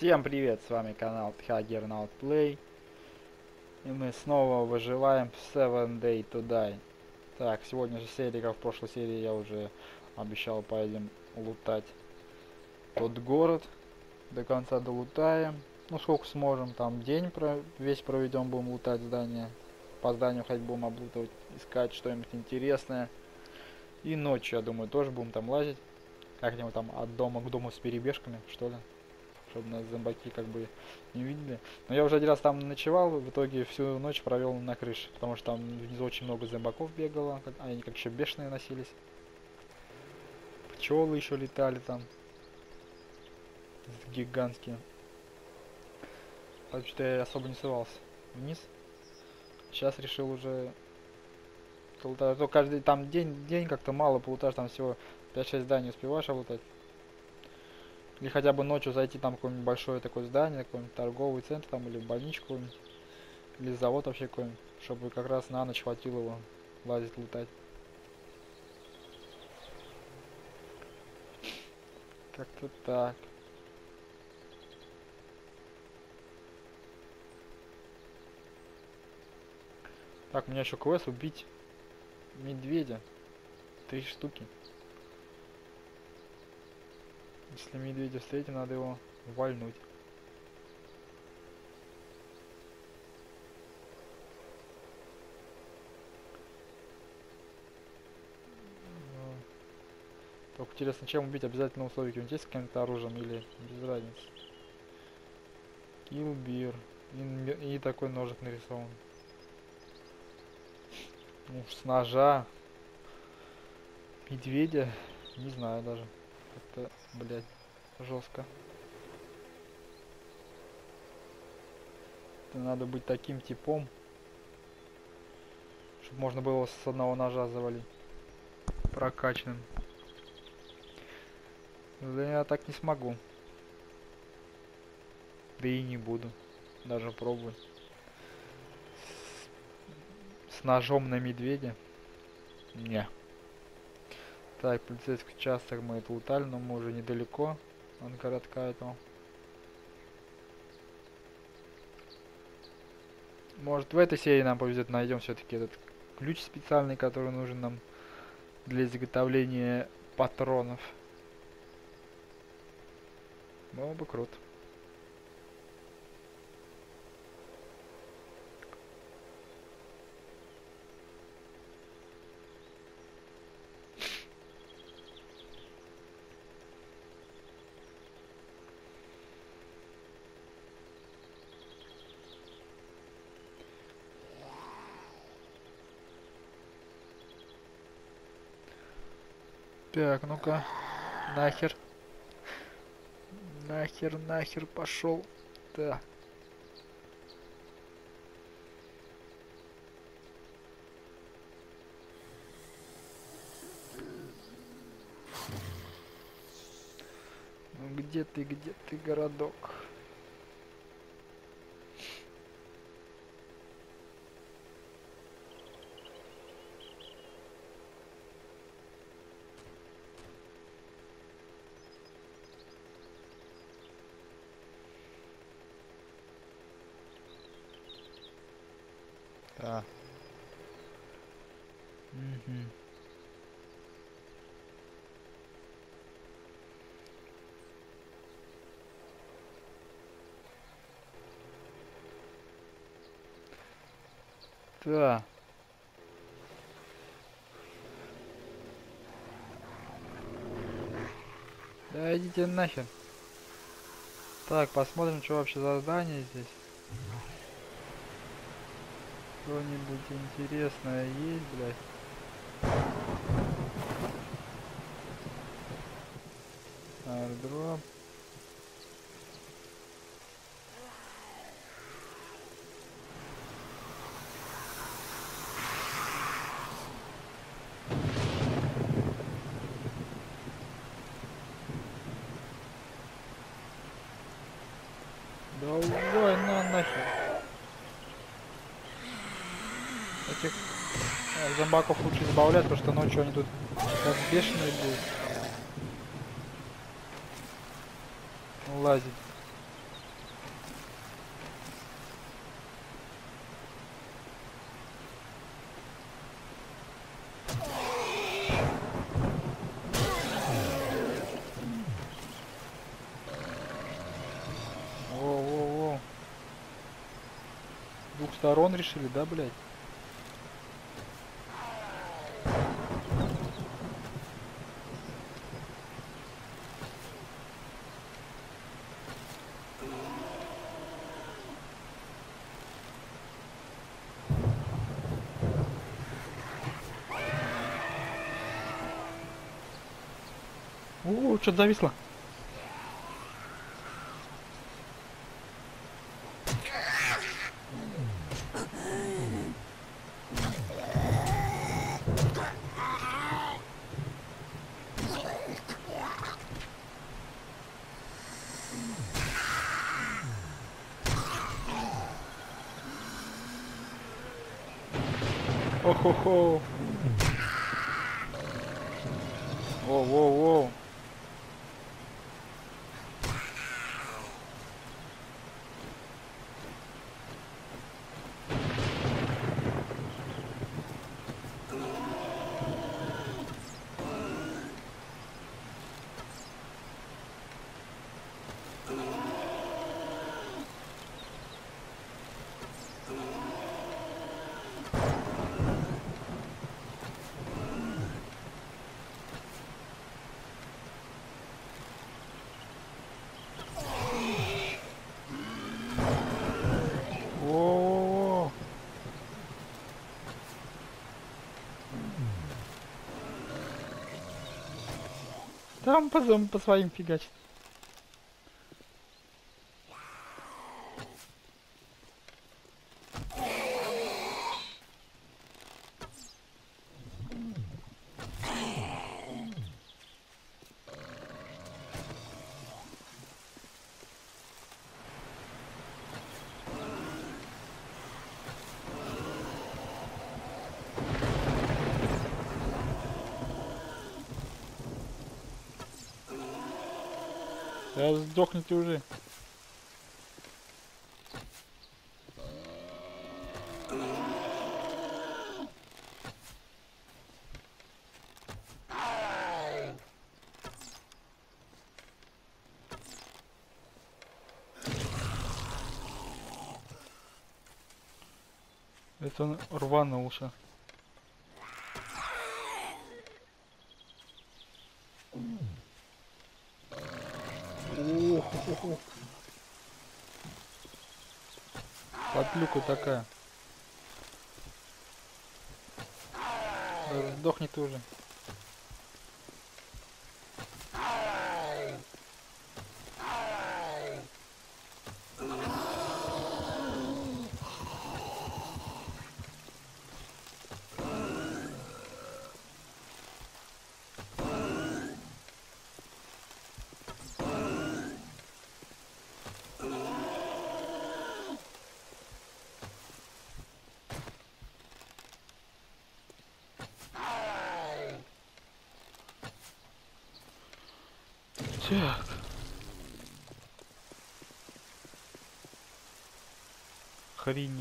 Всем привет, с вами канал Thagernaut Play. И мы снова выживаем в 7 Day to Die. Так, сегодня же серия, как в прошлой серии, я уже обещал, поедем лутать тот город. До конца долутаем. Ну, сколько сможем, там день про весь проведем, будем лутать здание. По зданию хоть будем облутывать, искать что-нибудь интересное. И ночью, я думаю, тоже будем там лазить. Как-нибудь там от дома к дому с перебежками, что ли чтобы нас зомбаки как бы не видели. Но я уже один раз там ночевал, в итоге всю ночь провел на крыше, потому что там внизу очень много зомбаков бегало, как, они как еще бешеные носились. Пчелы еще летали там. Гигантские. Так что я особо не срывался вниз. Сейчас решил уже а то каждый там день, день как-то мало полутаж, там всего 5-6 зданий успеваешь облутать. Или хотя бы ночью зайти там в какое-нибудь большое такое здание, какой-нибудь торговый центр там, или больничку, или завод вообще какой-нибудь, чтобы как раз на ночь хватило его лазить, лутать. Как-то так. Так, у меня еще квест убить медведя. Три штуки. Если медведя встретим, надо его вальнуть. Ну, только интересно, чем убить обязательно условия какие-нибудь есть с каким-то оружием или без разницы. Килбир. И, и такой ножик нарисован. Ну, с ножа. Медведя. Не знаю даже. Это, блядь, жестко. Это надо быть таким типом, чтобы можно было с одного ножа завалить. Прокачанным. Да я так не смогу. Да и не буду. Даже пробовать. С, с ножом на медведя? Не. Так, полицейский участок мы это лутали, но мы уже недалеко от городка этого. Может в этой серии нам повезет, найдем все-таки этот ключ специальный, который нужен нам для изготовления патронов. Было бы круто. Так, ну-ка. Нахер. Нахер, нахер пошел. Да. Ну где ты, где ты, городок? Да. Угу. Да. Да идите нахер. Так, посмотрим, что вообще за здание здесь. Что-нибудь интересное есть, блядь? Давай на нахер. этих э, зомбаков лучше избавлять, потому что ночью они тут как бешеные будут лазить. Сторон решили, да, блядь? О, что-то зависло. Там по, по своим фигачит. Да сдохните уже. Это он рванулся. Ох-ох-ох. Подлюка такая. Ты уже. cariño.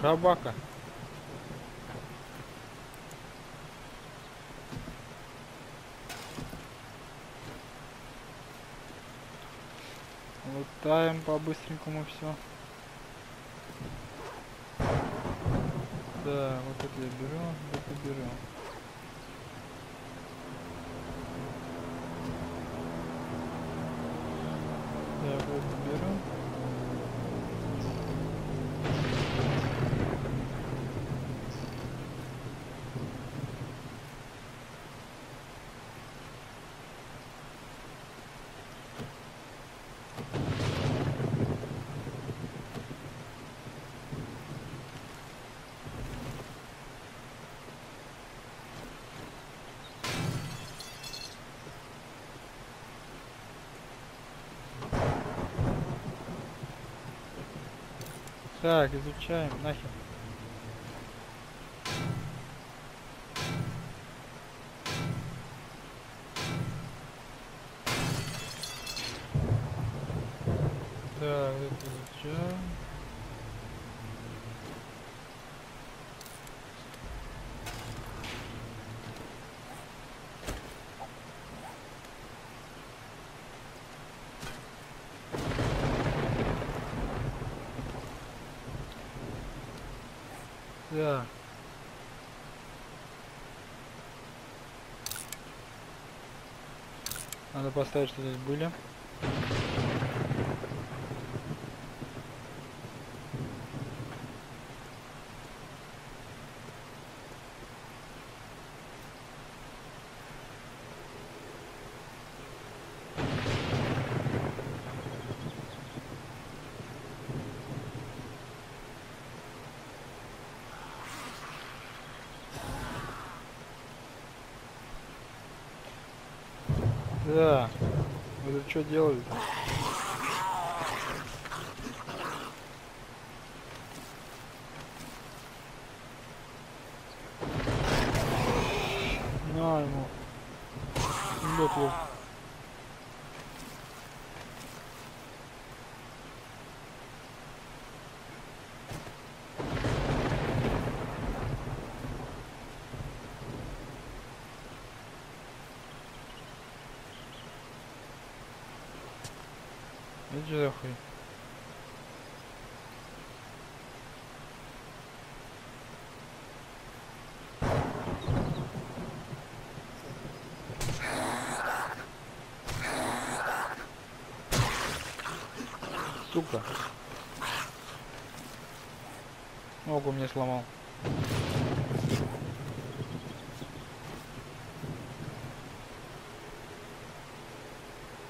Собака. Лутаем по-быстренькому все. Да, вот это я беру, это беру. Так, изучаем, нахер. Так, это изучаем. Да. Надо поставить, что здесь были. Да. Вы тут что делали-то? На ему. Вот его. Иди нахуй. Сука. Ногу мне сломал.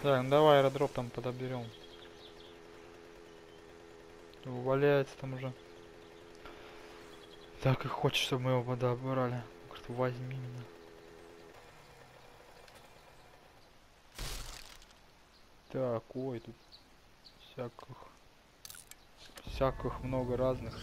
Так, ну давай аэродроп там подоберем. Валяется там уже. Так и хочет, чтобы мы его подобрали. Говорит, возьми меня. Так, ой, тут всяких всяких много разных.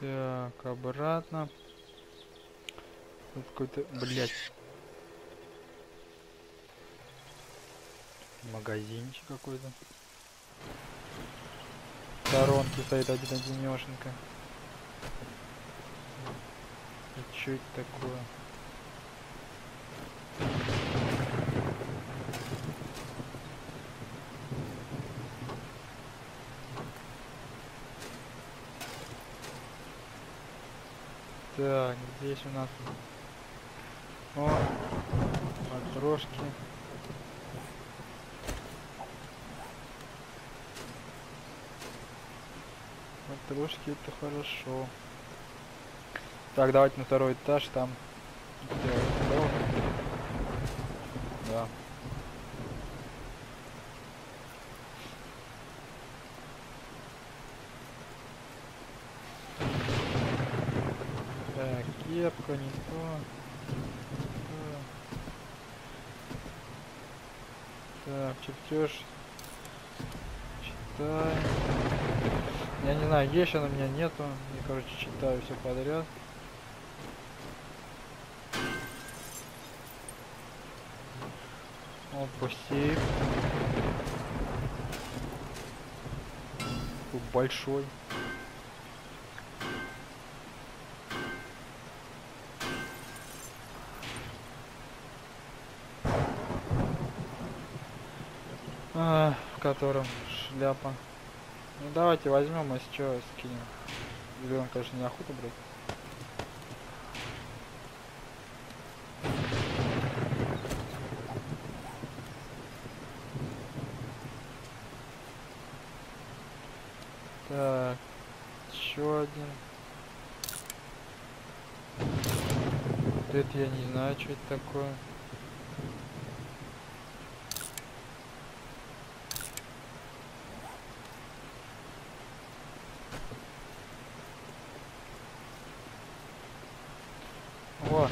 Так, обратно. Тут какой-то, блять. Магазинчик какой-то. В сторонке стоит один одинешенка. И чё это такое? Так, здесь у нас о, матрошки. Матрошки это хорошо. Так, давайте на второй этаж там. Да. Так, кепка не то. Так, чертеж. Читай. Я не знаю, есть она у меня нету. Я, короче, читаю все подряд. Опа, сейф. Большой. А, в котором шляпа. Ну давайте возьмем, если что, скинем. Или он, конечно, не охота брать. Так, еще один. Это я не знаю, что это такое. О!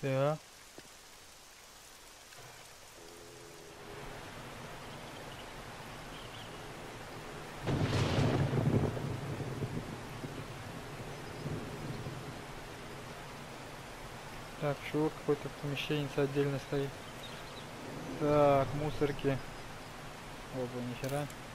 Так. Так, чего какое-то помещение отдельно стоит. Так, мусорки. Оба, нихера. Всю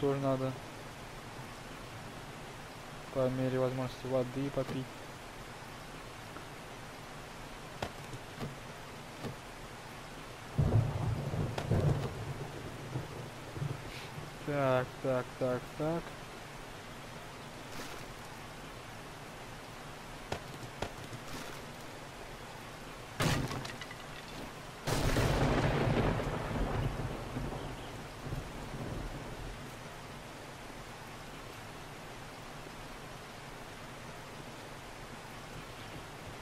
тоже надо. По мере возможности воды попить. Так, так, так, так.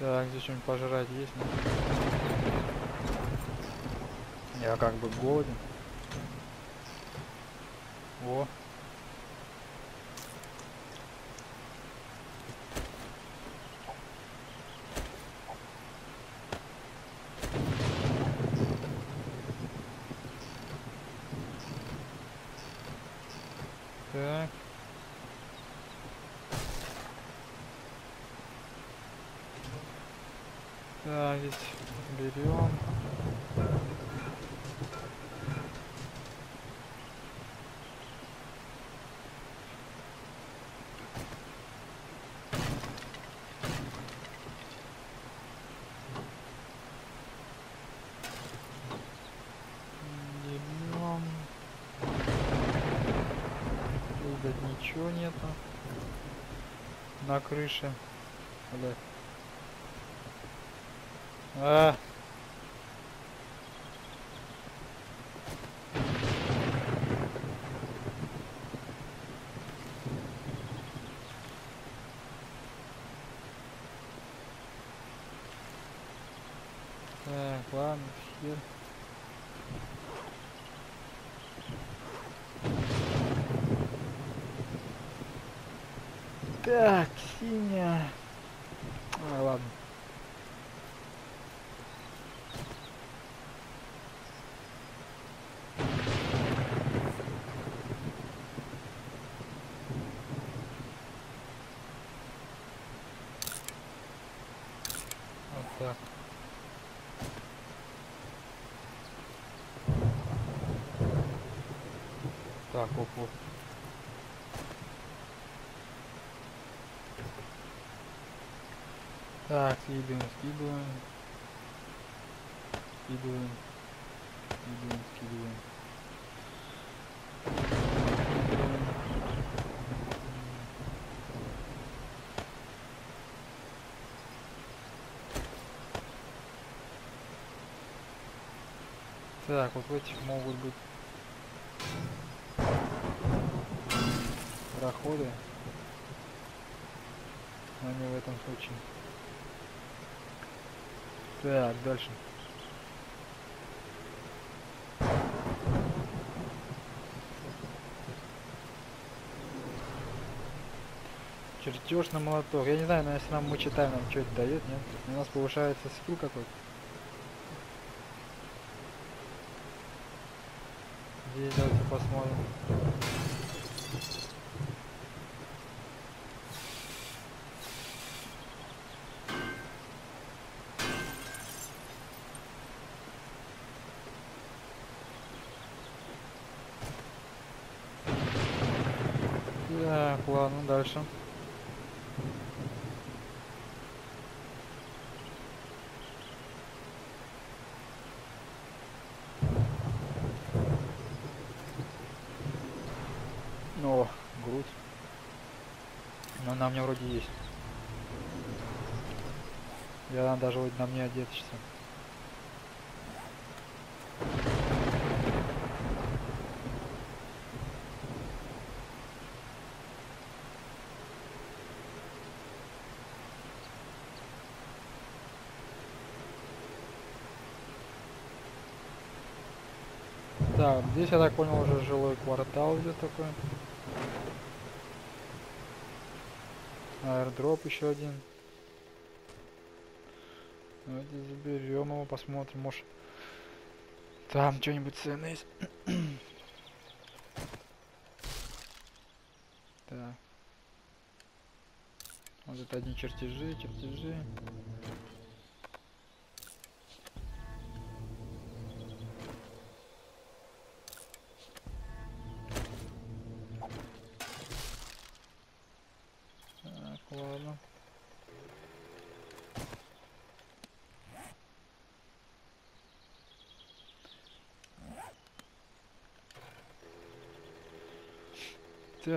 Так, здесь что-нибудь пожрать есть? Нет? Я как бы голоден. О. Так. Так, здесь берем. Берем. Видать, ничего нету. На крыше. Блядь. А. Так, ладно, хер. Так, синяя. А, ладно. Вот так. Так, оп, оп. Так, скидываем, скидываем. Скидываем. Скидываем, скидываем. Так, вот в этих могут быть проходы, но не в этом случае. Так, дальше. Чертеж на молоток. Я не знаю, но если нам мы читаем, нам что это дает, нет? У нас повышается скилл какой-то. Здесь давайте посмотрим. Так, ладно, дальше. У меня вроде есть. Она даже вот на мне одета сейчас. Так, здесь, я так понял, уже жилой квартал идет такой. Аирдроп еще один. Давайте заберем его, посмотрим, может там что-нибудь ценное есть. так. Вот это одни чертежи, чертежи. Так, ладно.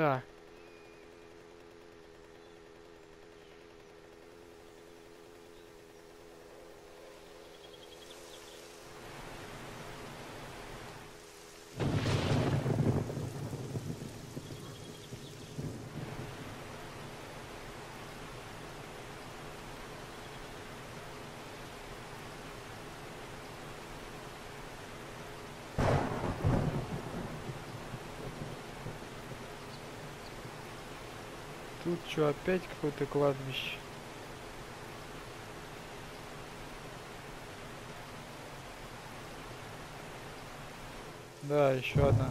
Так. Тут что, опять какое-то кладбище? Да, еще одна.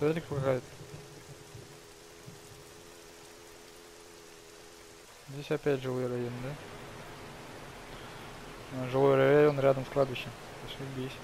Церковь какая-то. Здесь опять жилой район, да? А, Жилой район рядом с кладбищем. Ошибись.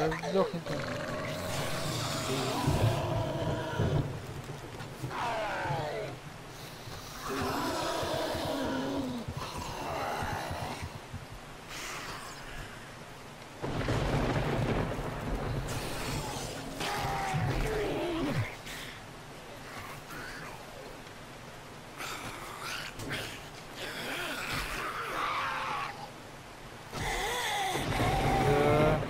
Да сдохни ты. Да.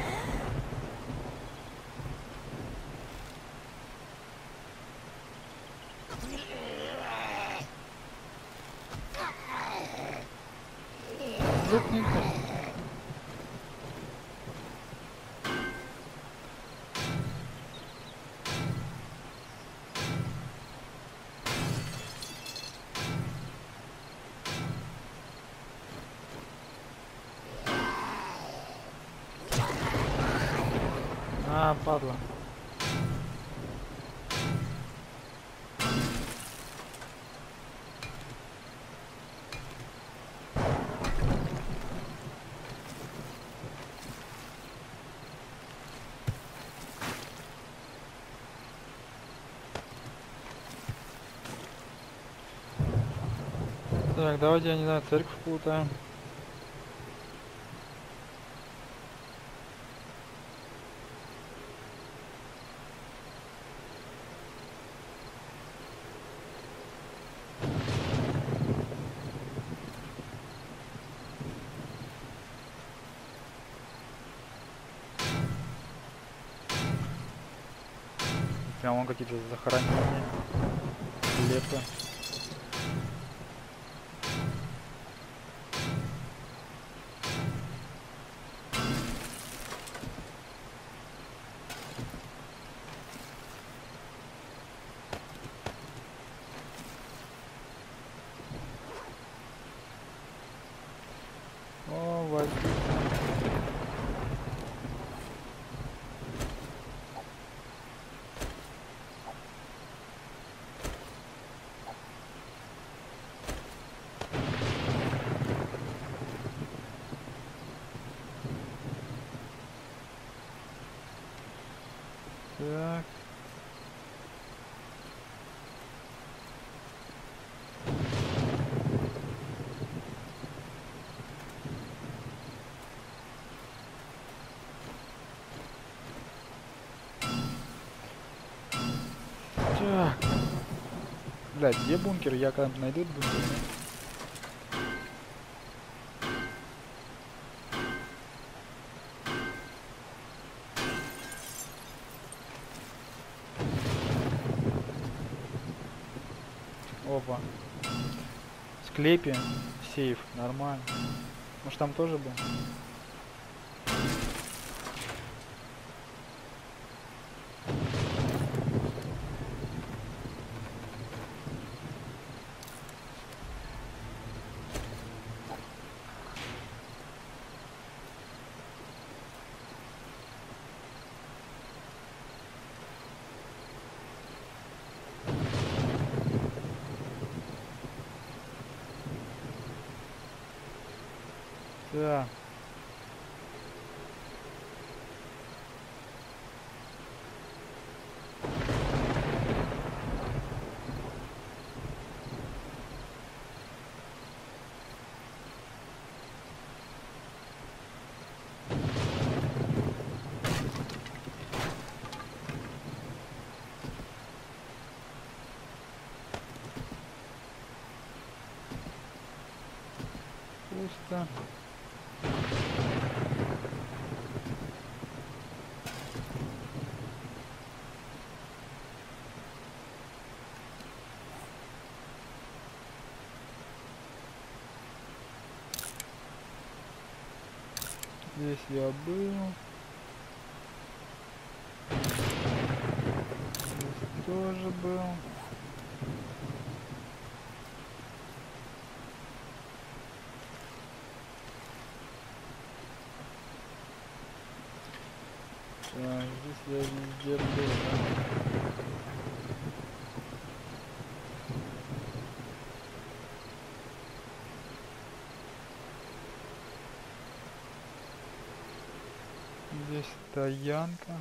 Сдохни ты. А, падла. Так, давайте, я не знаю, церковь плутаем. Прям вон какие-то захоронения. Лепы. Так. Так. Блядь, где бункер? Я когда найду бункер. Опа. В склепе сейф, нормально. Может там тоже был? Да. Пусто. Здесь я был. Здесь тоже был. Так, здесь я везде был. да. Здесь стоянка.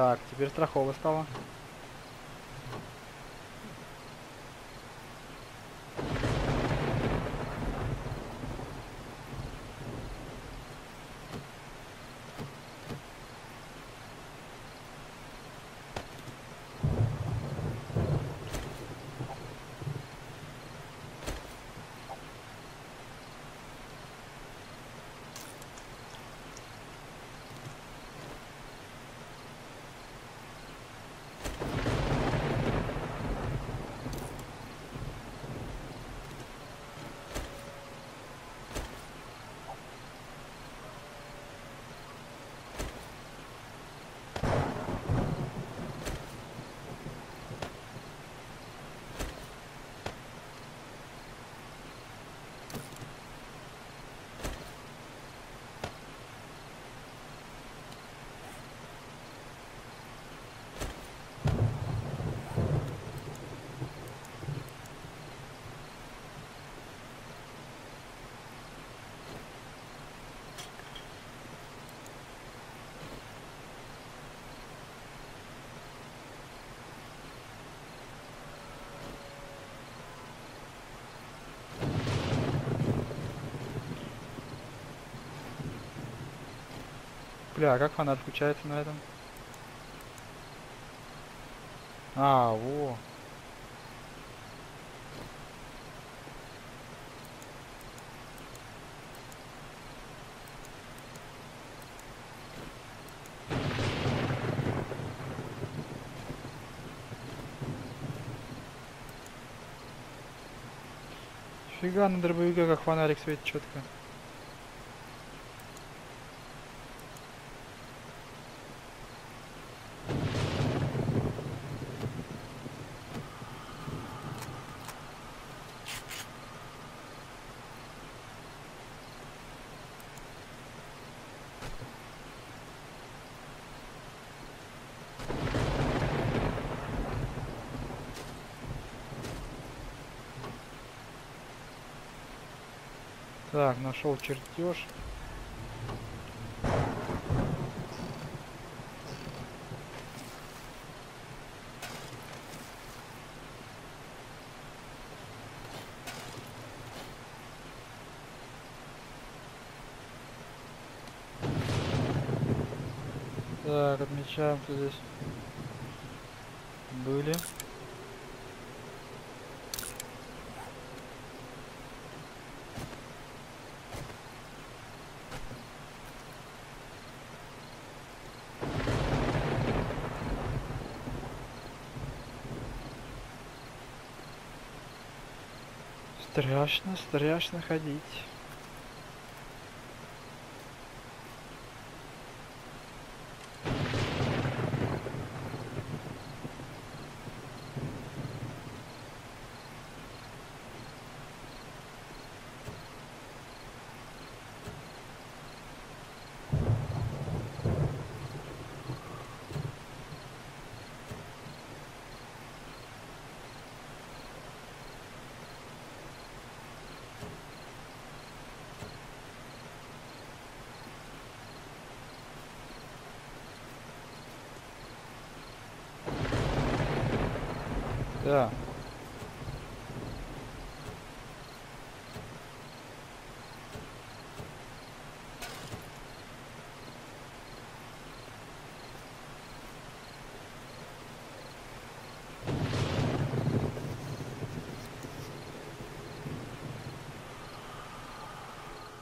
Так, теперь страхово стало. Бля, а как фонарь включается на этом? А, во. Фига на дробовика как фонарик светит четко. Так, нашел чертеж. Так, отмечаем, что здесь были. Страшно, страшно ходить. Да.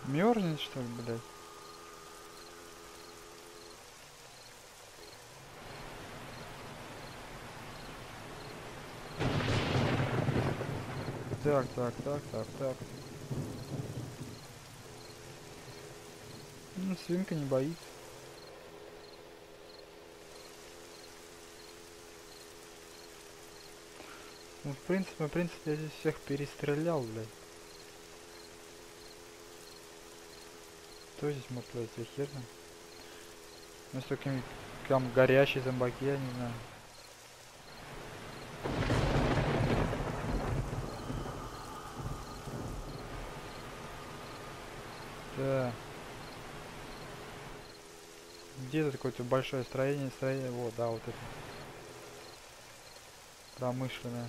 Мерзнет что ли, блядь? Так, так, так, так, так. Ну, свинка не боится. Ну, в принципе, в принципе, я здесь всех перестрелял, блядь. Кто здесь может лазить, я. Ну, с такими там горящие зомбаки, я не знаю. Да. Где это какое-то большое строение, строение, вот, да, вот это. Промышленное.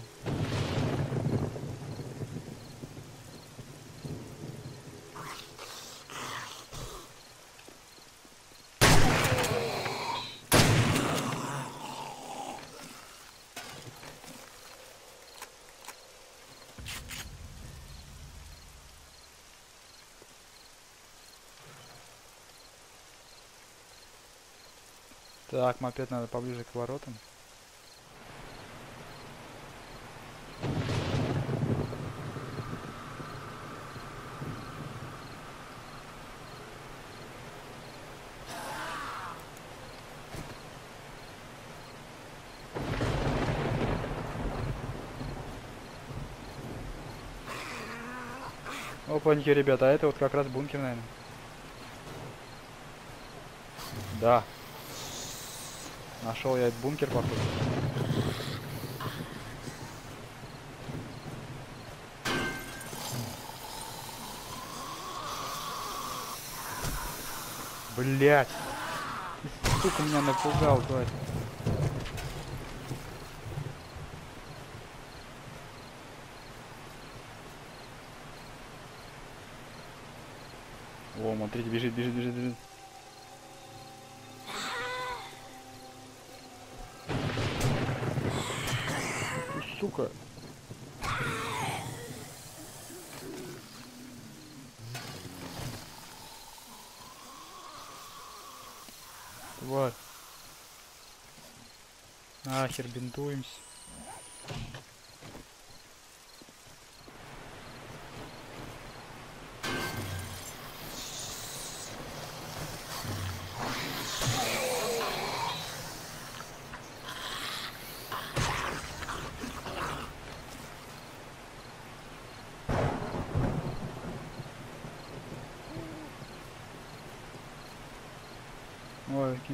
Так, мопед надо поближе к воротам. Опаньки, ребята, а это вот как раз бункер, наверное. Да. Нашел я бункер, походу. Блять. Сука, меня напугал, тварь. О, смотрите, бежит, бежит, сука. Тварь. Нахер бинтуемся.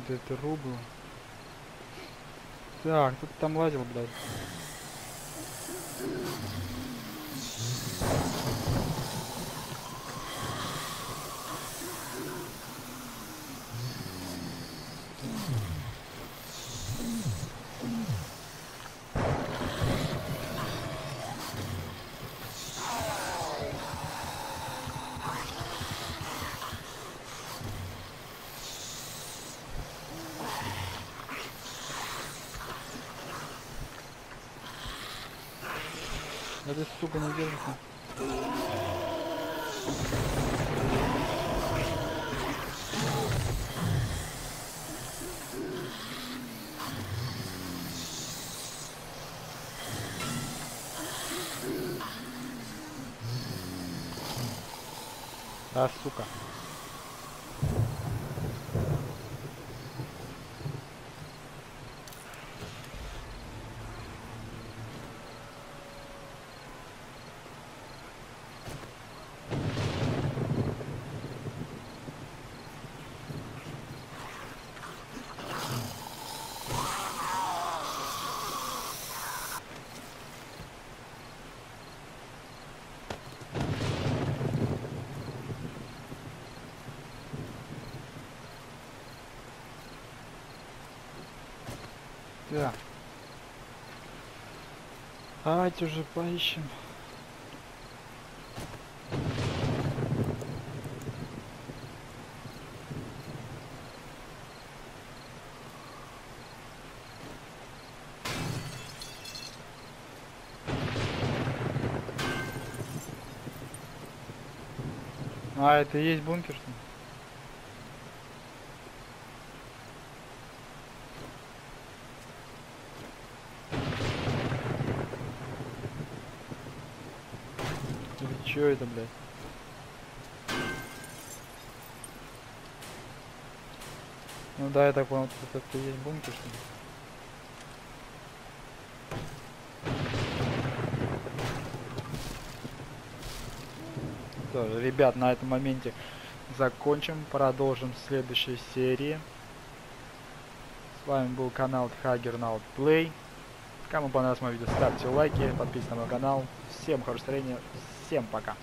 Какие-то трубы. Так, кто там лазил, блядь? Да ты, сука, не держится. А, сука. Да. Давайте уже поищем. А, это и есть бункер, что ли? Или чё это, блядь? Ну да, я так понял, тут это есть бункер, что ли? Что ребят, на этом моменте закончим, продолжим в следующей серии. С вами был канал Now Play. Кому понравилось мое видео, ставьте лайки, подписывайтесь на мой канал. Всем хорошего настроения, всем пока.